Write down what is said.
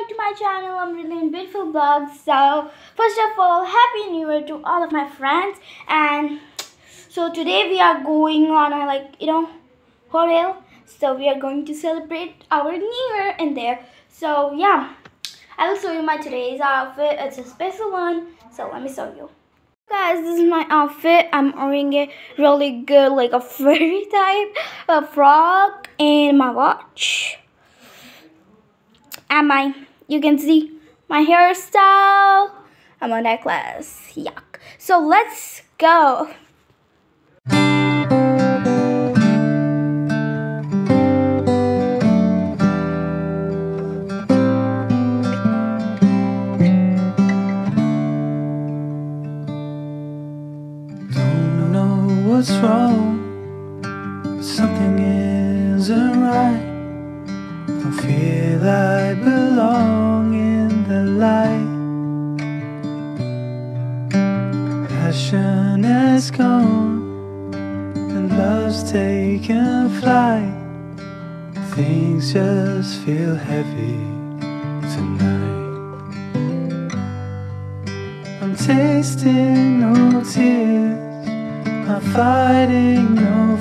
back to my channel. I'm really in beautiful vlogs. So first of all, happy new year to all of my friends. And so today we are going on a like you know hotel. So we are going to celebrate our new year in there. So yeah, I will show you my today's outfit. It's a special one. So let me show you. Guys, this is my outfit. I'm wearing a really good like a furry type of frog, and my watch and my you can see my hairstyle and my necklace. Yuck. So let's go. Don't know what's wrong, something isn't right. Don't feel I belong in the light. Passion has gone, and love's taken flight. Things just feel heavy tonight. I'm tasting no tears, I'm fighting no